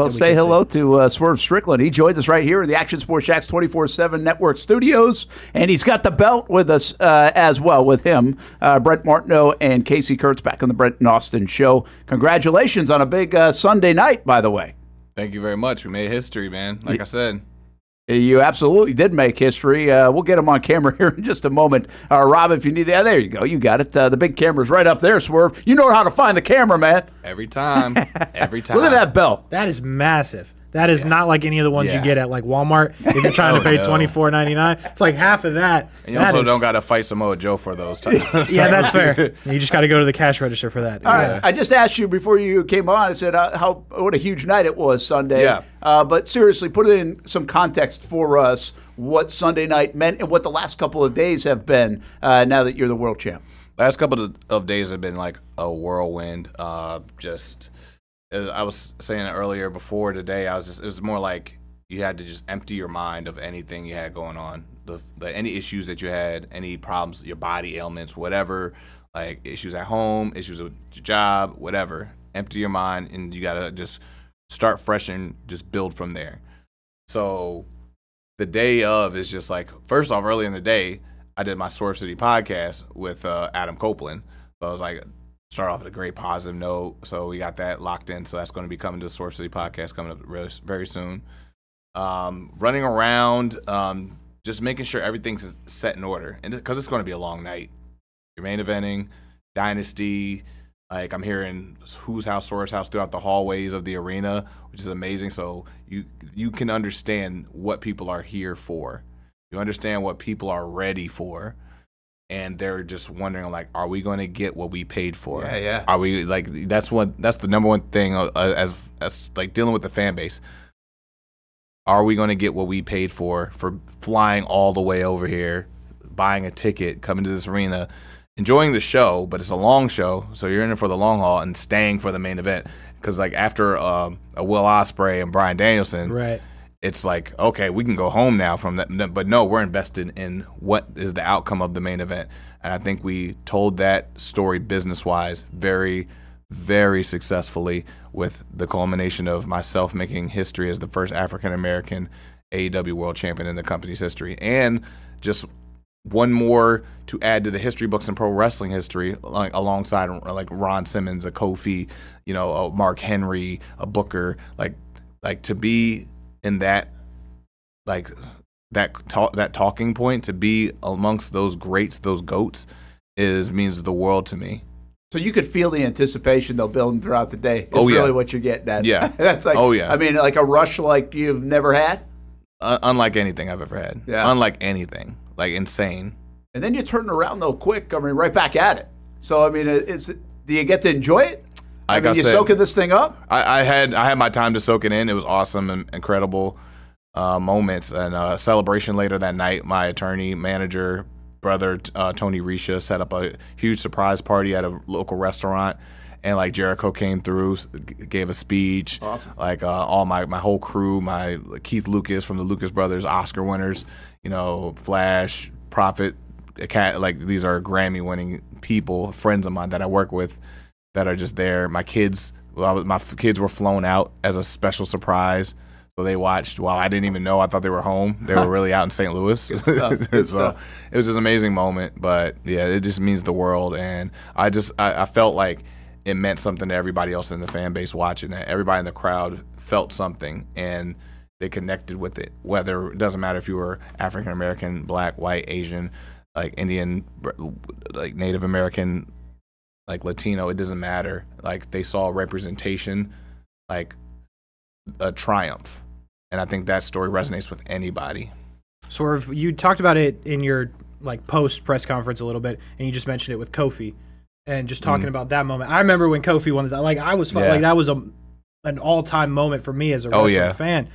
Well, we say could hello to uh, Swerve Strickland. He joins us right here in the Action Sports Jax 24 7 Network studios, and he's got the belt with us uh, as well with him, uh, Brent Martineau and Kasey Kuhrts back on the Brent and Austin show. Congratulations on a big uh, Sunday night, by the way. Thank you very much. We made history, man. Like I said, You absolutely did make history. Uh, we'll get him on camera here in just a moment. Uh, Rob, if you need, yeah, there you go. You got it. Uh, the big camera's right up there, Swerve. You know how to find the camera, man. every time, every time. Look at that belt. That is massive. That is not like any of the ones Yeah. you get at like Walmart. If you're trying to Oh, pay no. twenty four ninety nine, it's like half of that. And you That also is- don't got to fight Samoa Joe for those times. Yeah, that's fair. You just got to go to the cash register for that. All right. I just asked you before you came on. I said uh, how what a huge night it was Sunday. Yeah. Uh, but seriously, put it in some context for us. What Sunday night meant and what the last couple of days have been. Uh, now that you're the world champ. Last couple of, of days have been like a whirlwind. Uh, just I was saying earlier before today. I was just it was more like you had to just empty your mind of anything you had going on, the, the any issues that you had, any problems, your body ailments, whatever, like issues at home, issues with your job, whatever. Empty your mind, and you gotta just start fresh and just build from there. So the day of is just like first off, early in the day, I did my Swerve City podcast with uh, Adam Copeland. So I was like, start off with a great positive note. So we got that locked in. So that's going to be coming to the Swerve City podcast coming up really, very soon. Um, running around, um, just making sure everything's set in order, and because it's going to be a long night. Your main eventing, Dynasty. Like I'm hearing whose house, Swerve's house throughout the hallways of the arena, which is amazing. So you you can understand what people are here for. You understand what people are ready for, and they're just wondering like, are we going to get what we paid for? Yeah, yeah. Are we like that's what that's the number one thing uh, as as like dealing with the fan base. Are we going to get what we paid for for flying all the way over here, buying a ticket, coming to this arena, enjoying the show, but it's a long show, so you're in it for the long haul and staying for the main event. Because like after um, a Will Ospreay and Bryan Danielson, Right. It's like okay, we can go home now from that. But no, we're invested in what is the outcome of the main event, and I think we told that story business wise very, very successfully with the culmination of myself making history as the first African American AEW World Champion in the company's history, and just one more to add to the history books in pro wrestling history, like alongside like Ron Simmons, a Kofi, you know, a Mark Henry, a Booker, like like to be in that like that talk that talking point to be amongst those greats, those goats, is means the world to me. So you could feel the anticipation they'll build throughout the day. It's Oh, yeah. really what you're getting at. Yeah. That's like, Oh, yeah. I mean, like a rush like you've never had. Uh, unlike anything I've ever had. Yeah. Unlike anything. Like insane. And then you turn around though quick. I mean, right back at it. So I mean, is do you get to enjoy it? I Like mean, you said- soaking this thing up. I, I had I had my time to soak it in. It was awesome and incredible uh, moments and uh, celebration later that night. My attorney, manager, brother uh, Tony Risha set up a huge surprise party at a local restaurant, and like Jericho came through, gave a speech. Awesome. Like uh, all my my whole crew, my Keith Lucas from the Lucas Brothers, Oscar winners, you know, Flash, Prophet, cat like these are Grammy winning people, friends of mine that I work with that are just there. My kids, well, my f- kids were flown out as a special surprise, so they watched. While I didn't even know, I thought they were home. They were really out in St. Louis. stuff, good so stuff. it was just an amazing moment. But yeah, it just means the world, and I just I, I felt like it meant something to everybody else in the fan base watching it. Everybody in the crowd felt something, and they connected with it. Whether it doesn't matter if you were African American, Black, White, Asian, like Indian, like Native American, like Latino, it doesn't matter. Like they saw representation, like a triumph. And I think that story resonates with anybody. Swerve, you talked about it in your like post press conference a little bit, and you just mentioned it with Kofi, and just talking about that moment. I remember when Kofi won that. Like I was Mm. Yeah. like that was a an all time moment for me as a Oh, wrestling yeah. fan.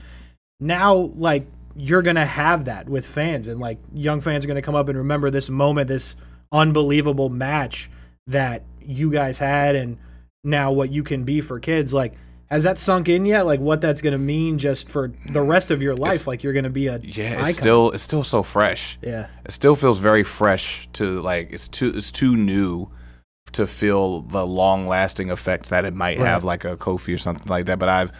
Now, like you're gonna have that with fans, and like young fans are gonna come up and remember this moment, this unbelievable match that you guys had, and now what you can be for kids. Like, has that sunk in yet? Like, what that's gonna mean just for the rest of your life? It's- like, you're gonna be a Yeah, it's icon. still it's still so fresh. yeah. It still feels very fresh to like it's too it's too new to feel the long lasting effects that it might Right. have like a Kofi or something like that. But I've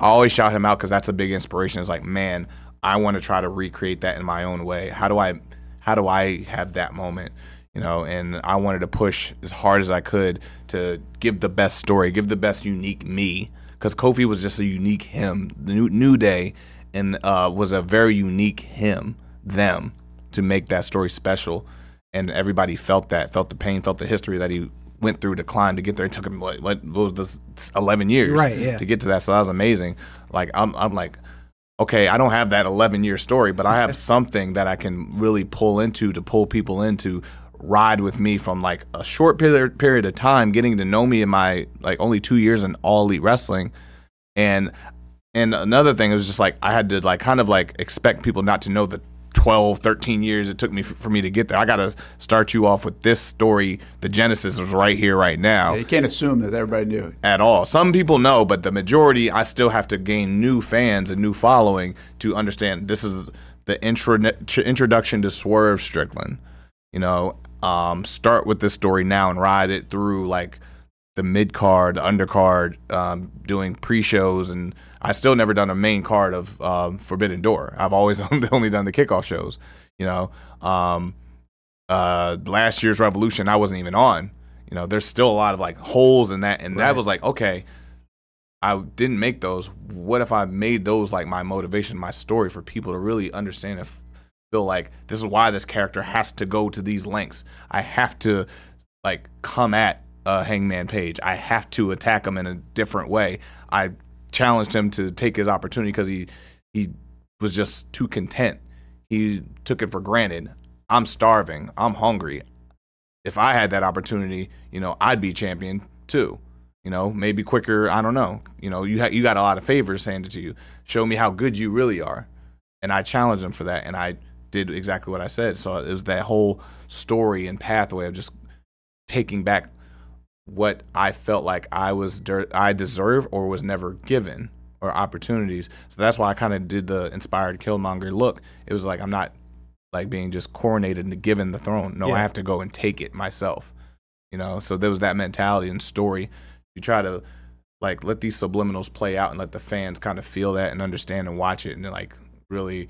I always shout him out because that's a big inspiration. It's like, man, I want to try to recreate that in my own way. How do I, how do I have that moment? You know, and I wanted to push as hard as I could to give the best story, give the best unique me, because Kofi was just a unique him. The new New Day and uh, was a very unique him, them, to make that story special. And everybody felt that, felt the pain, felt the history that he went through to climb to get there. It took him what, what was this, eleven years, Right, yeah. to get to that. So that was amazing. Like I'm, I'm like, okay, I don't have that 11 year story, but I have something that I can really pull into to pull people into ride with me from like a short period period of time getting to know me in my like only 2 years in all elite wrestling and and another thing was just like I had to like kind of like expect people not to know the 12 13 years it took me f- for me to get there. I got to start you off with this story. The genesis is right here right now You can't assume that everybody knew. it. at all. Some people know, but the majority, I still have to gain new fans and new following to understand this is the intro- introduction to Swerve Strickland. You know, um, start with this story now and ride it through like the mid card, the undercard, um, doing pre shows, and I still never done a main card of um, Forbidden Door. I've always only done the kickoff shows. You know, um, uh, last year's Revolution, I wasn't even on. You know, there's still a lot of like holes in that, and that was like, okay, I didn't make those. What if I made those like my motivation, my story for people to really understand and f- feel like this is why this character has to go to these lengths. I have to like come at uh, Hangman Page. I have to attack him in a different way. I challenged him to take his opportunity because he he was just too content. He took it for granted. I'm starving. I'm hungry. If I had that opportunity, you know, I'd be champion too. You know, maybe quicker. I don't know. You know, you ha- you got a lot of favors handed to you. Show me how good you really are, and I challenged him for that, and I did exactly what I said. So it was that whole story and pathway of just taking back what I felt like I was der- I deserve or was never given or opportunities. So that's why I kind of did the inspired Killmonger look. It was like I'm not like being just coronated and given the throne. No, Yeah. I have to go and take it myself. You know, so there was that mentality and story. You try to like let these subliminals play out and let the fans kind of feel that and understand and watch it and like really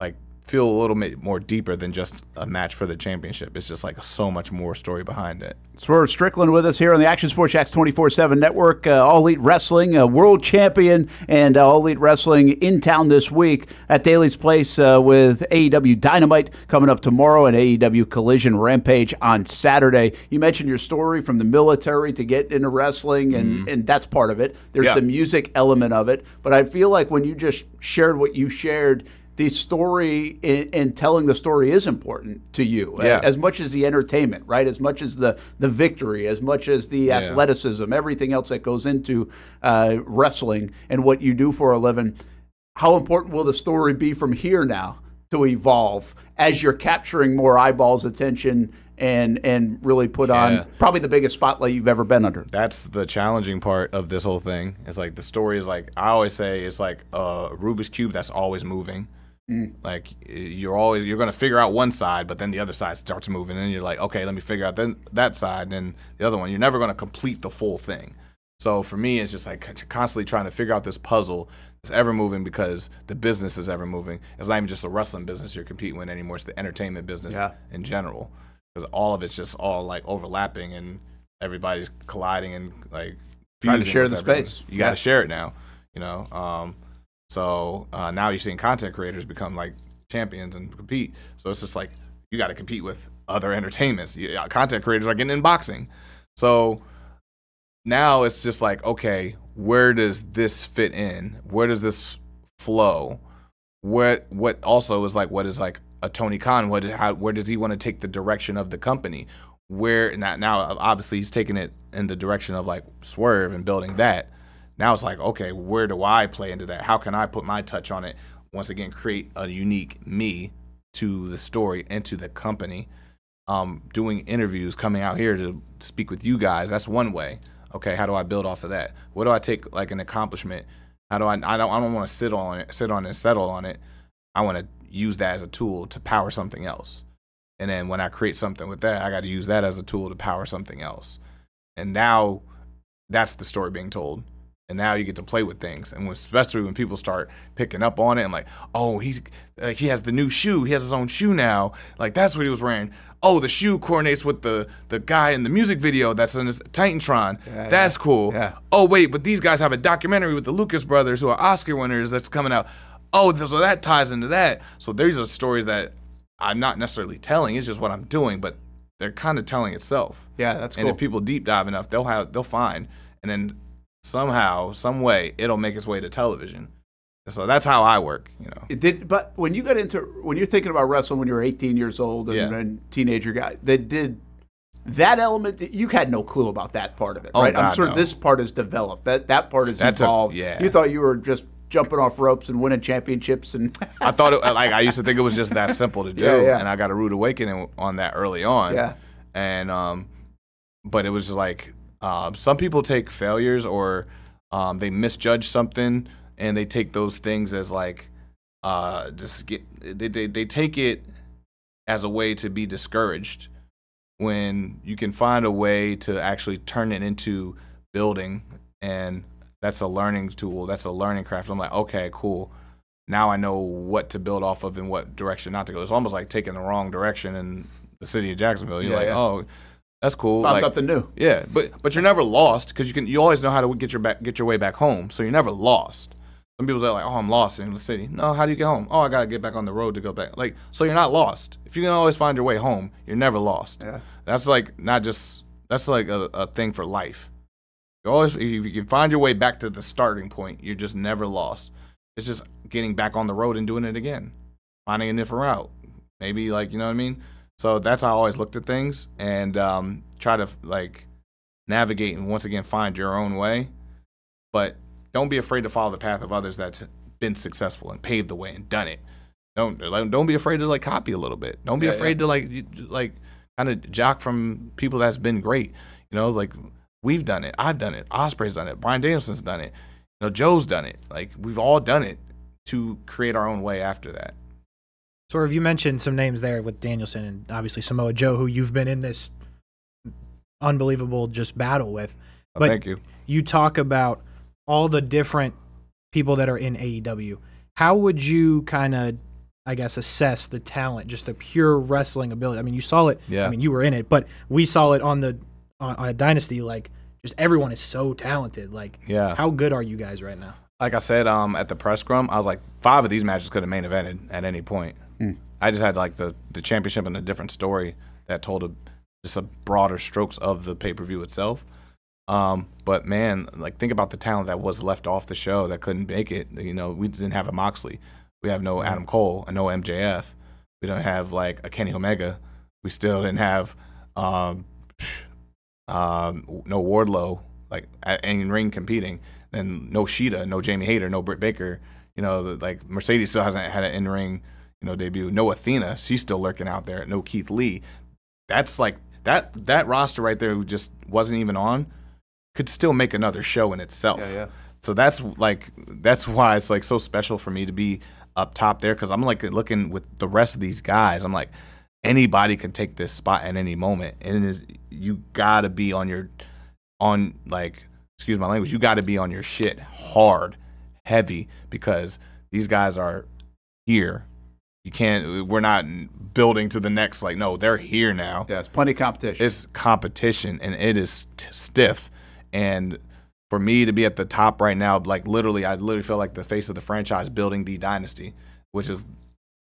like feel a little bit more deeper than just a match for the championship. It's just like so much more story behind it. Swerve Strickland with us here on the Action Sports Jax 24 7 network. Uh, All Elite Wrestling, uh, world champion, and uh, All Elite Wrestling in town this week at Daly's Place uh, with AEW Dynamite coming up tomorrow and AEW Collision Rampage on Saturday. You mentioned your story from the military to get into wrestling, and, and that's part of it. There's Yeah. the music element of it. But I feel like when you just shared what you shared, the story and, and telling the story is important to you Yeah. as much as the entertainment, right? As much as the the victory, as much as the Yeah. athleticism, everything else that goes into uh, wrestling and what you do for a living. How important will the story be from here now to evolve as you're capturing more eyeballs' attention and and really put Yeah. on probably the biggest spotlight you've ever been under? that's the challenging part of this whole thing. It's like the story is like I always say it's like a Rubik's cube that's always moving. Like you're always you're gonna figure out one side, but then the other side starts moving, and you're like, okay, let me figure out then that side, and then the other one. You're never gonna complete the full thing. So for me, it's just like constantly trying to figure out this puzzle that's ever moving because the business is ever moving. It's not even just a wrestling business you're competing with anymore; it's the entertainment business Yeah. in general. Because all of it's just all like overlapping and everybody's colliding and like Trying to share the everyone. space. You got to share it now. You know. Um, so uh, now you're seeing content creators become like champions and compete. So it's just like you got to compete with other entertainments. Uh, content creators are getting in boxing. So now it's just like, okay, where does this fit in? Where does this flow? What what also is like what is like a Tony Khan? What how where does he want to take the direction of the company? Where now now obviously he's taking it in the direction of like Swerve and building that. Now it's like, okay, where do I play into that? How can I put my touch on it? Once again, create a unique me to the story and to the company. Um, doing interviews, coming out here to speak with you guys. That's one way. Okay, how do I build off of that? What do I take like an accomplishment? How do I? I don't. I don't want to sit on it, sit on it, and settle on it. I want to use that as a tool to power something else. And then when I create something with that, I got to use that as a tool to power something else. And now that's the story being told. And now you get to play with things. And when, especially when people start picking up on it and like oh he's uh, he has the new shoe. He has his own shoe now. Like that's what he was wearing. Oh the shoe coordinates with the the guy in the music video that's in his titantron. Yeah, that's yeah. cool. Yeah. oh wait but these guys have a documentary with the lucas brothers who are oscar winners that's coming out. Oh so that ties into that. So these are stories that i'm not necessarily telling. It's just what i'm doing but they're kind of telling itself. Yeah, that's and if people deep dive enough, they'll have they'll find, and then somehow, some way, it'll make its way to television. So that's how I work, you know. It did, but when you got into when you're thinking about wrestling when you were 18 years old and, Yeah. and teenager guy, that did that element. You had no clue about that part of it, Oh, right? I'm sure no. this part is developed. That that part is That's a- evolved. yeah. You thought you were just jumping off ropes and winning championships, and I thought it, like I used to think it was just that simple to do, Yeah, yeah. and I got a rude awakening on that early on. Yeah. and um, but it was just like um, some people take failures or um, they misjudge something and they take those things as like uh, just get they, they they take it as a way to be discouraged when you can find a way to actually turn it into building and that's a learning tool that's a learning craft. I'm like okay cool. Now i know what to build off of and what direction not to go. It's almost like taking the wrong direction in the city of jacksonville. You're Yeah, like yeah. oh that's cool found like, something new. yeah, but but you're never lost because you can you always know how to get your back get your way back home. So you're never lost. Some people say like, "Oh, I'm lost in the city." No, how do you get home? Oh, I gotta get back on the road to go back. Like, so you're not lost. If you can always find your way home, you're never lost. Yeah. That's like not just that's like a, a thing for life. You always if you can find your way back to the starting point, you're just never lost. It's just getting back on the road and doing it again, finding a different route. Maybe like you know what I mean. So that's how I always looked at things and um, try to like navigate and once again find your own way. But don't be afraid to follow the path of others that's been successful and paved the way and done it. Don't like, don't be afraid to like copy a little bit. Don't be Yeah, afraid to like like kind of jock from people that's been great. You know, like we've done it. I've done it. Ospreay's done it. Bryan Danielson's done it. You know, Joe's done it. Like we've all done it to create our own way after that. Sort of, you mentioned some names there with Danielson and obviously Samoa Joe, who you've been in this unbelievable just battle with. So But- thank you. You talk about all the different people that are in AEW. How would you kind of, I guess, assess the talent, just the pure wrestling ability? I mean, you saw it. Yeah. I mean, you were in it, but we saw it on the on, on Dynasty. Like, just everyone is so talented. Like, Yeah. how good are you guys right now? like I said, um, at the press scrum, I was like, five of these matches could have main evented at any point. I just had like the the championship and a different story that told a, just a broader strokes of the pay per view itself. Um, but man, like think about the talent that was left off the show that couldn't make it. You know, we didn't have a Moxley, we have no Adam Cole, and no MJF. We don't have like a Kenny Omega. We still didn't have um, um, no Wardlow like in ring competing, and no Shida, no Jamie Hayter, no Britt Baker. You know, like Mercedes still hasn't had an in ring you know debut. No Athena, she's still lurking out there. No Keith Lee. That's like that that roster right there who just wasn't even on could still make another show in itself. Yeah, yeah. So that's like that's why it's like so special for me to be up top there because I'm like looking with the rest of these guys. I'm like anybody can take this spot at any moment, and is, you gotta be on your on like excuse my language. You got to be on your shit hard, heavy because these guys are here. You can't. We're not building to the next. Like no, they're here now Yeah, it's plenty of competition. it's competition and it is t- stiff and for me to be at the top right now like literally i literally feel like the face of the franchise building the dynasty which is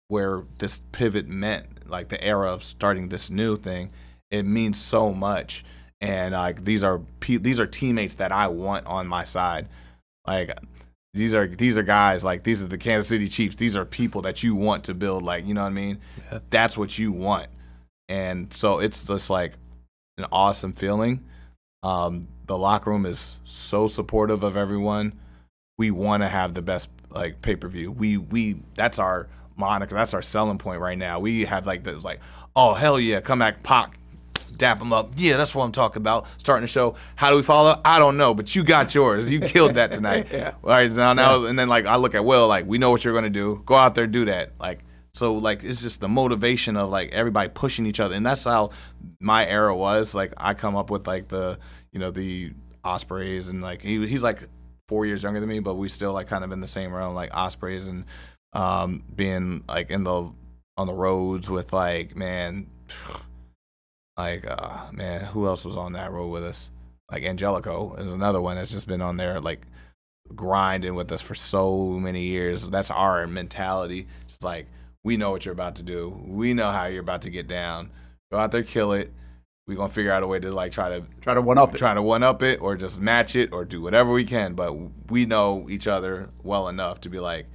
where this pivot meant like the era of starting this new thing it means so much and like these are pe- these are teammates that i want on my side like these are these are guys like these are the kansas city chiefs these are people that you want to build like you know what i mean Yeah. that's what you want and so it's just like an awesome feeling. Um, the locker room is so supportive of everyone. We want to have the best like pay per view. We we that's our moniker. That's our selling point right now. We have like those like oh hell yeah, come back, Pac, dap them up. Yeah, that's what I'm talking about. Starting the show. How do we follow? I don't know, but you got yours. You killed that tonight. Yeah. All right now now and then like I look at Will like we know what you're gonna do. Go out there do that like. So like it's just the motivation of like everybody pushing each other, and that's how my era was. Like I come up with like the you know the Ospreays and like he he's like four years younger than me, but we still like kind of in the same realm, like Ospreays and um, being like in the on the roads with like man, like uh, man, who else was on that road with us? Like Angelico is another one that's just been on there like grinding with us for so many years. That's our mentality. Just like we know what you're about to do. We know how you're about to get down. Go out there, kill it. We're gonna figure out a way to like try to Try to one up it. try to one up it or just match it or do whatever we can. But we know each other well enough to be like,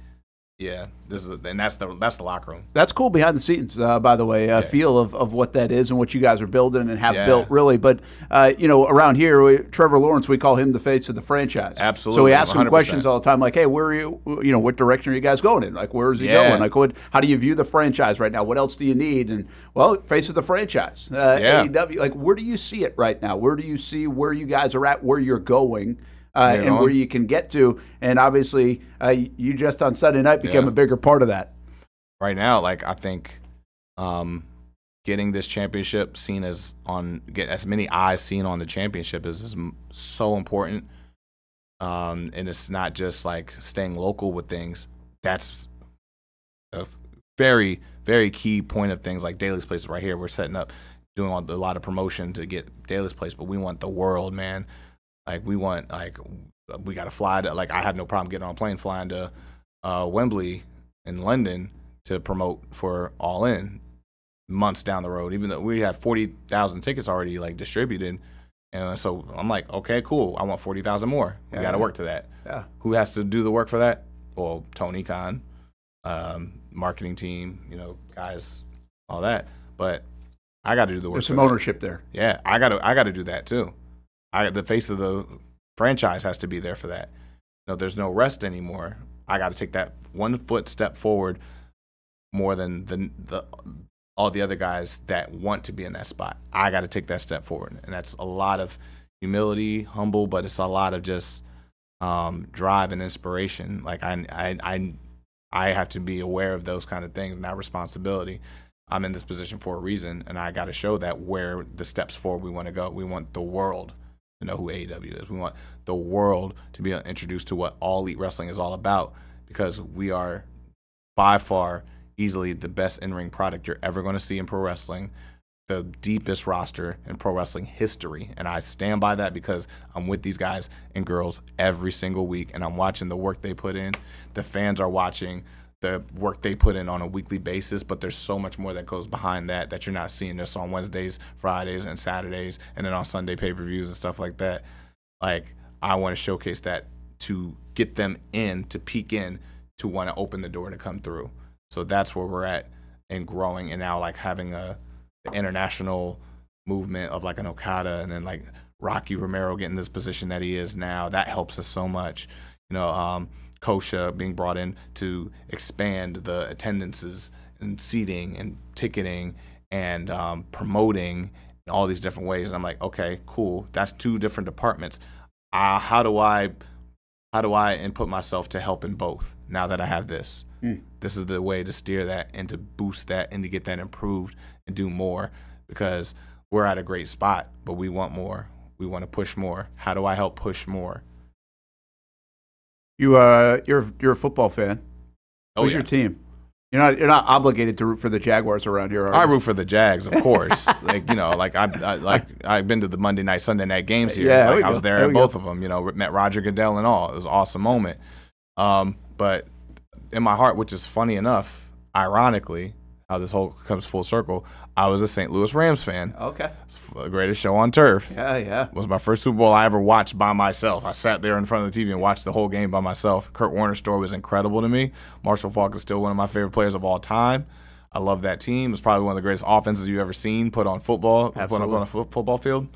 yeah, this is and that's the that's the locker room. That's cool behind the scenes, uh, by the way. Uh, Yeah. Feel of, of what that is and what you guys are building and have Yeah. built, really. But, uh, you know, around here, we, Trevor Lawrence, we call him the face of the franchise. Absolutely. So we ask him 100%. questions all the time, like, hey, where are you, you know, what direction are you guys going in? Like, where is he Yeah. going? Like, what, how do you view the franchise right now? What else do you need? And, well, face of the franchise. Uh. AEW, like, where do you see it right now? Where do you see where you guys are at, where you're going? Uh, and where you can get to, and obviously, uh, you just on Sunday night became Yeah. a bigger part of that. right now, like I think um, getting this championship seen as on get as many eyes seen on the championship is, is so important. Um, and it's not just like staying local with things. That's a very very key point of things. Like Daly's Place right here, we're setting up, doing a lot of promotion to get Daly's Place, but we want the world, man. Like we want like we got to fly to like I have no problem getting on a plane flying to uh, Wembley in London to promote for All In months down the road. Even though we have forty thousand tickets already like distributed, and so I'm like, okay, cool. I want forty thousand more. We Yeah, got to work to that. Yeah. Who has to do the work for that? Well, Tony Khan, um, marketing team, you know, guys, all that. But I got to do the work. There's some that. ownership there. Yeah, I got to I got to do that too. I the face of the franchise has to be there for that. No, there's no rest anymore. I got to take that one foot step forward more than the the all the other guys that want to be in that spot. I got to take that step forward, and that's a lot of humility, humble, but it's a lot of just um, drive and inspiration. Like I I I I have to be aware of those kind of things and that responsibility. I'm in this position for a reason, and I got to show that where the steps forward we want to go. We want the world to know who AEW is. We want the world to be introduced to what all elite wrestling is all about because we are by far easily the best in-ring product you're ever going to see in pro wrestling the deepest roster in pro wrestling history. And i stand by that because i'm with these guys and girls every single week and i'm watching the work they put in. The fans are watching the work they put in on a weekly basis but there's so much more that goes behind that that you're not seeing this on wednesdays fridays and saturdays and then on sunday pay-per-views and stuff like that. Like i want to showcase that to get them in to peek in to want to open the door to come through. So that's where we're at and growing and now like having a international movement of like an okada and then like rocky romero getting this position that he is now that helps us so much. You know um kosha being brought in to expand the attendances and seating and ticketing and um, promoting in all these different ways. And i'm like okay cool. That's two different departments. Uh, how do i how do i input myself to help in both now that i have this? This is the way to steer that and to boost that and to get that improved and do more because we're at a great spot but we want more. We want to push more. How do i help push more You uh, you're you're a football fan. oh Who's yeah. your team? You're not you're not obligated to root for the Jaguars around here. Are I root for the Jags, of course. like you know, like I, I like I've been to the Monday night, Sunday night games here. Yeah, like I was go. there There at we go. both of them. You know, met Roger Goodell and all. It was an awesome moment. Um, but in my heart, which is funny enough, ironically, how this whole comes full circle, I was a St. Louis Rams fan. Okay. The greatest show on turf. Yeah, yeah. was my first Super Bowl I ever watched by myself. I sat there in front of the TV and watched the whole game by myself. Kurt Warner's story was incredible to me. Marshall Faulk is still one of my favorite players of all time. I love that team. It's probably one of the greatest offenses you've ever seen put on football, put up on a football field.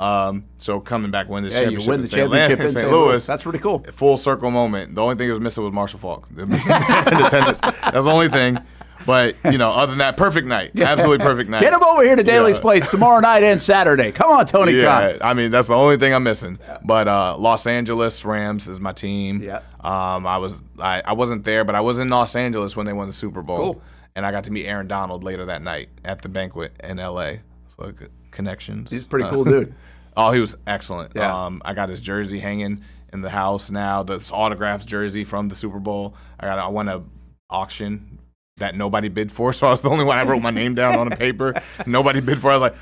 Um, so coming back win this Yeah, you championship, win in the St. championship in in St. Louis. That's pretty cool. full circle moment. The only thing that was missing was Marshall Faulk. The attendance. That's the only thing. But you know, other than that, perfect night. Absolutely perfect night. Get him over here to Daly's Yeah. Place tomorrow night and Saturday. Come on, Tony Yeah, Khan. I mean that's the only thing I'm missing. But uh, Los Angeles Rams is my team. Yeah. Um, I was I, I wasn't there, but I was in Los Angeles when they won the Super Bowl, Cool. and I got to meet Aaron Donald later that night at the banquet in L.A. So connections. He's a pretty Uh, cool dude. Oh, he was excellent. Yeah. Um, I got his jersey hanging in the house now. This autographed jersey from the Super Bowl. I got. I won a auction that nobody bid for, so I was the only one. I wrote my name down on a paper. Nobody bid for. it. I was like,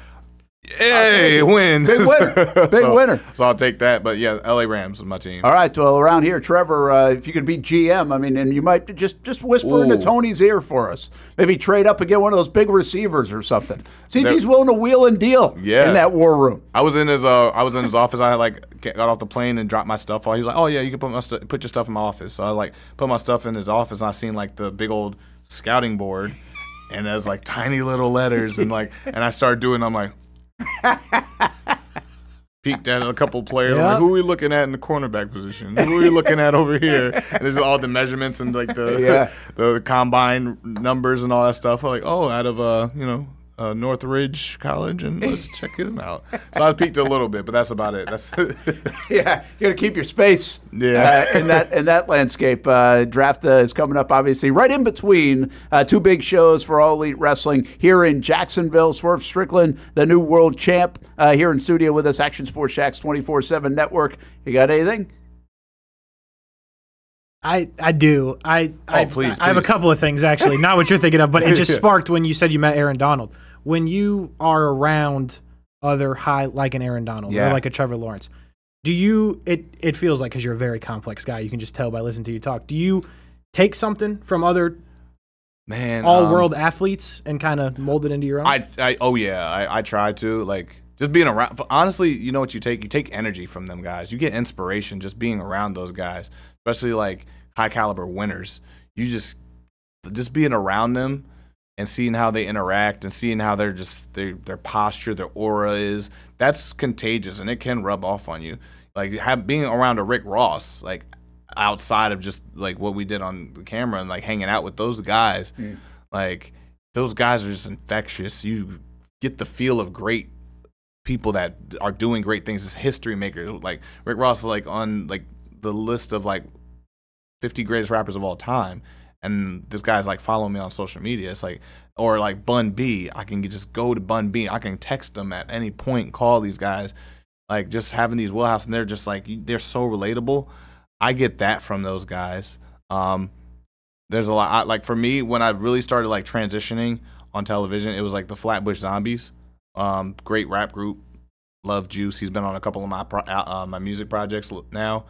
Hey, win. Big winner. Big so, winner. So I'll take that. But yeah, LA Rams is my team. All right. Well, around here, Trevor, uh, if you could be GM, I mean, and you might just just whisper into Tony's ear for us. Maybe trade up and get one of those big receivers or something. See if he's willing to wheel and deal Yeah. in that war room. I was in his uh I was in his office. I like got off the plane and dropped my stuff off. He was like, "Oh yeah, you can put my stu- put your stuff in my office." So I like put my stuff in his office. and I seen like the big old scouting board, and there's like tiny little letters and like and I started doing. I'm like. Peeked at a couple players. I'm like, who are we looking at in the cornerback position? Who are we looking at over here? And there's all the measurements and like the Yeah. the combine numbers and all that stuff. I'm like, oh, out of uh, you know, uh, Northridge College, and let's check him out. So I peeked a little bit, but that's about it. That's Yeah, you got to keep your space. Yeah. uh, in that in that landscape. Uh, draft uh, is coming up, obviously, right in between uh, two big shows for All Elite Wrestling here in Jacksonville. Swerve Strickland, the new world champ, uh, here in studio with us. Action Sports Jax twenty four seven network. You got anything? I, I do. I I, Oh, please, I have a couple of things actually, not what you're thinking of, but it just sparked when you said you met Aaron Donald. When you are around other high like an Aaron Donald Yeah. or like a Trevor Lawrence, do you it it feels like because you're a very complex guy, you can just tell by listening to you talk. Do you take something from other man. all um, world athletes and kind of mold it into your own? I, I, oh yeah, I, I try to like just being around. Honestly, you know what you take? You take energy from them guys. You get inspiration just being around those guys, especially like high caliber winners. You just just being around them and seeing how they interact and seeing how they're just their their posture, their aura is. That's contagious and it can rub off on you. Like have, being around a Rick Ross, like outside of just like what we did on the camera and like hanging out with those guys, mm. like those guys are just infectious. You get the feel of great people that are doing great things as history makers. Like Rick Ross is like on like the list of like 50 greatest rappers of all time. And this guy's like following me on social media. It's like, or like Bun B. I can just go to Bun B. I can text them at any point, call these guys. Like just having these wheelhouse, and they're just like they're so relatable. I get that from those guys. Um, there's a lot. I, like for me, when I really started like transitioning on television, it was like the Flatbush Zombies. Um, great rap group. Love Juice. He's been on a couple of my pro- uh, uh, my music projects now.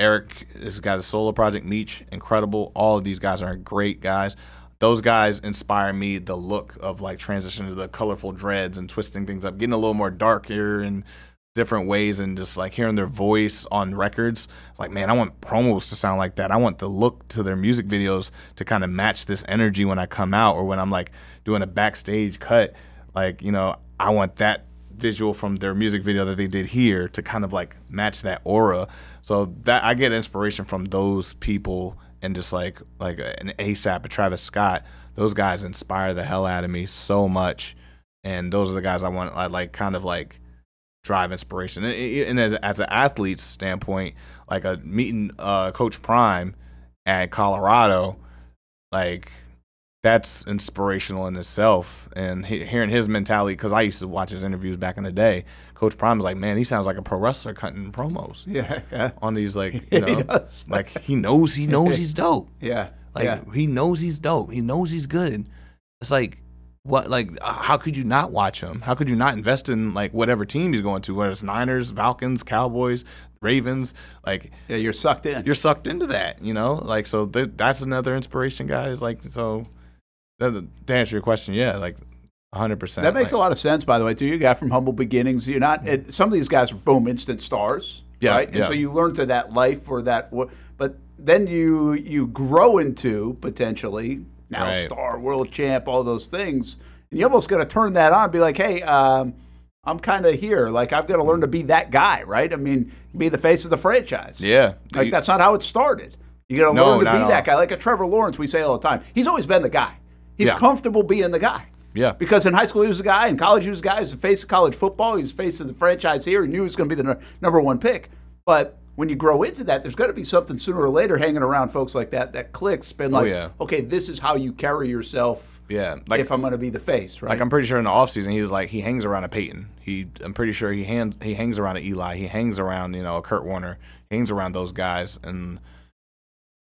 Eric has got a solo project. Meech, incredible. All of these guys are great guys. Those guys inspire me. The look of like transition to the colorful dreads and twisting things up, getting a little more dark here and different ways, and just like hearing their voice on records. Like, man, I want promos to sound like that. I want the look to their music videos to kind of match this energy when I come out or when I'm like doing a backstage cut. Like, you know, I want that visual from their music video that they did here to kind of like match that aura. So that I get inspiration from those people and just like like an ASAP, a Travis Scott. Those guys inspire the hell out of me so much, and those are the guys I want. I like kind of like drive inspiration. And, and as, as an athlete's standpoint, like a meeting uh, Coach Prime at Colorado, like that's inspirational in itself. And he, hearing his mentality, because I used to watch his interviews back in the day, Coach Prime was like, man, he sounds like a pro wrestler cutting promos Yeah, yeah, on these like you know, he like he knows he knows he's dope. yeah. Like yeah. he knows he's dope. He knows he's good. It's like what like uh, how could you not watch him? How could you not invest in like whatever team he's going to? Whether it's Niners, Falcons, Cowboys, Ravens, like yeah, you're sucked in. you're sucked into that, you know? Like so th- that's another inspiration, guys. Like so to answer your question, yeah, like 100%. That makes like, a lot of sense, by the way, too. You got from humble beginnings. You're not. It, some of these guys are boom instant stars, Yeah, right? And yeah. so you learn to that life or that. But then you you grow into potentially now Right. star, world champ, all those things, and you almost got to turn that on. and Be like, hey, um, I'm kind of here. Like I've got to learn to be that guy, right? I mean, be the face of the franchise. Yeah. Like You- that's not how it started. You got to No, learn to be that guy. Like a Trevor Lawrence, we say all the time. He's always been the guy. He's Yeah. comfortable being the guy. Yeah. Because in high school he was the guy, in college he was the guy. He was the face of college football. He was the face of the franchise here. He knew he was going to be the n- number one pick. But when you grow into that, there's got to be something sooner or later hanging around folks like that that clicks. Been oh, like, Oh, yeah. okay, this is how you carry yourself. Yeah, like if I'm going to be the face, right? Like I'm pretty sure in the offseason he was like he hangs around a Peyton. He I'm pretty sure he hands he hangs around a Eli. He hangs around you know a Kurt Warner. He hangs around those guys and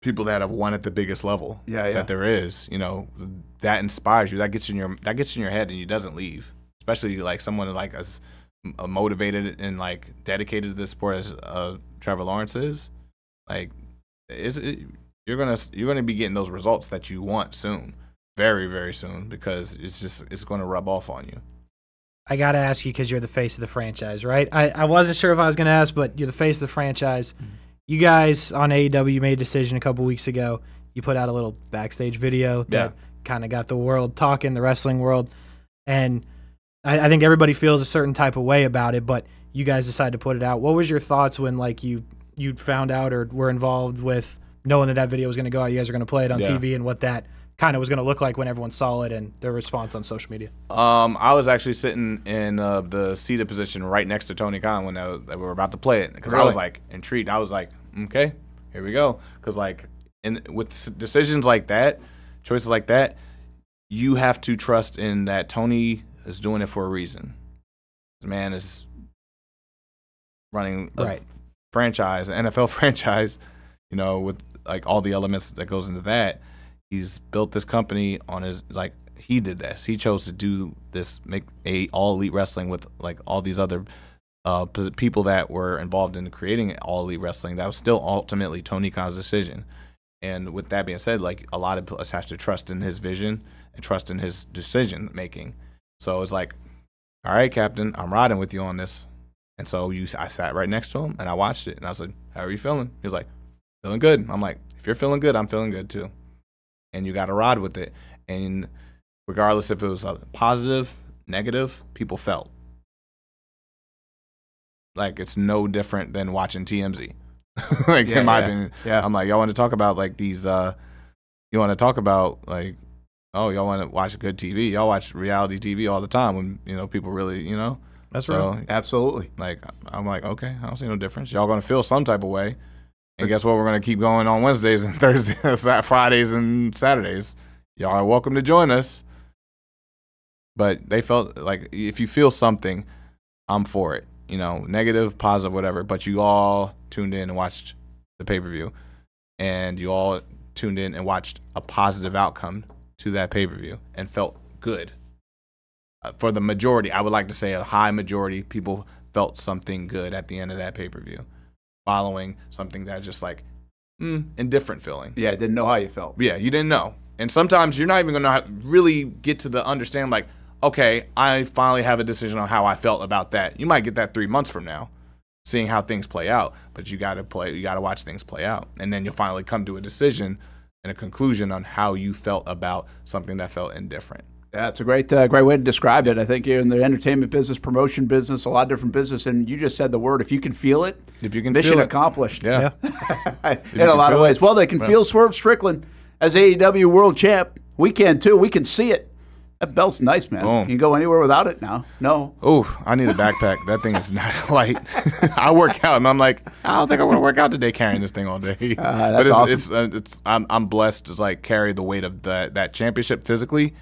people that have won at the biggest level Yeah, yeah. that there is. You know that inspires you. That gets in your that gets in your head and you doesn't leave. Especially like someone like as uh, motivated and like dedicated to this sport as uh, Trevor Lawrence is. Like is it, you're gonna you're gonna be getting those results that you want soon very very soon because it's just it's going to rub off on you I got to ask you because you're the face of the franchise, right? I, I wasn't sure if I was going to ask, but you're the face of the franchise. You guys on AEW made a decision a couple weeks ago. You put out a little backstage video that Yeah. kind of got the world talking, the wrestling world. And I, I think everybody feels a certain type of way about it, but you guys decided to put it out. What was your thoughts when like you you found out or were involved with knowing that that video was going to go out? You guys are going to play it on Yeah. TV and what that kind of was going to look like when everyone saw it and their response on social media. um i was actually sitting in uh, the seated position right next to tony khan when I was, we were about to play it because i was like intrigued i was like okay here we go because like and with decisions like that choices like that you have to trust in that tony is doing it for a reason this man is running a Right. franchise, an NFL franchise, you know, with like all the elements that goes into that. He's built this company on his like he did this. He chose to do this, make a all elite wrestling with like all these other uh, people that were involved in creating all elite wrestling. That was still ultimately Tony Khan's decision. And with that being said, like a lot of us have to trust in his vision and trust in his decision making. So it's like, all right, Captain, I'm riding with you on this. And so you, I sat right next to him and I watched it and I was like, "How are you feeling?" He was like, "Feeling good." I'm like, "If you're feeling good, I'm feeling good too." And you got to ride with it. And regardless if it was a positive, negative, people felt like it's no different than watching TMZ. like Yeah, in my yeah, opinion, yeah. I'm like, y'all want to talk about like these. uh You want to talk about like, oh, y'all want to watch good TV? Y'all watch reality TV all the time when you know people really, you know. That's so Absolutely. like I'm like, okay, I don't see no difference. Y'all gonna feel some type of way. And guess what? We're gonna keep going on Wednesdays and Thursdays, Fridays and Saturdays. Y'all are welcome to join us. But they felt like if you feel something, I'm for it. You know, negative, positive, whatever. But you all tuned in and watched the pay per view, and you all tuned in and watched a positive outcome to that pay per view and felt good uh, for the majority, I would like to say a high majority, people felt something good at the end of that pay per view, following something that just like mm, indifferent feeling. Yeah, didn't know how you felt. Yeah, you didn't know, and sometimes you're not even gonna really get to the understand like, okay, I finally have a decision on how I felt about that. You might get that three months from now, seeing how things play out, but you gotta play, you gotta watch things play out, and then you'll finally come to a decision and a conclusion on how you felt about something that felt indifferent. Yeah, it's a great, uh, great way to describe it. I think you're in the entertainment business, promotion business, a lot of different business, and you just said the word. If you can feel it, If you can mission feel it. accomplished. Yeah. in a lot of ways. it. Well, they can feel Swerve Strickland as AEW World Champ. We can too. We can see it. That belt's nice, man. Boom. You can go anywhere without it now. No. Oh, I need a backpack. that thing is not light. I work out, and I'm like, I don't think I want to work out today carrying this thing all day. but that's it's, awesome. it's, uh, it's I'm, I'm blessed to like carry the weight of that that championship physically,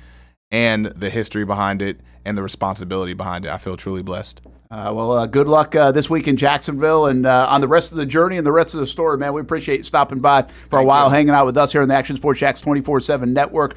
and the history behind it, and the responsibility behind it. I feel truly blessed. Uh, well, uh, good luck uh, this week in Jacksonville and uh, on the rest of the journey and the rest of the story, man. We appreciate you stopping by for a while, hanging out with us here on the Action Sports Jax 24 7 network.